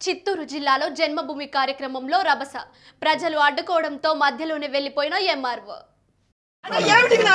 చిత్తూరు జిల్లాలో జన్మభూమి కార్యక్రమంలో రభస. ప్రజలు అడ్డుకోవడంతో మధ్యలోనే వెళ్ళిపోయిన ఎంఆర్ఓ. ఏమిటికి నా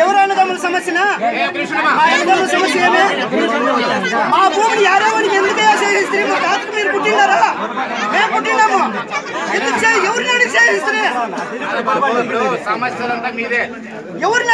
ఎవరైనా అన్నదమ్ముల సమస్యనా? మా సమస్య మా భూమిని యాదవానికి ఎందుకు సేవిస్తే మా తాతకు మీరు పుట్టినారా మేము పుట్టినాము ఎందుకు చే- ఎవరిని అడిగి సేహిస్తే సమస్యలంతా మీదే ఎవరిని